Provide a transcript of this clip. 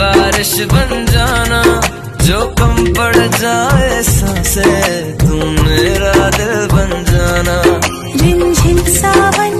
बारिश बन जाना, जो कम पड़ जाए सांसे तू मेरा दिल बन जाना। झिन झिन सावन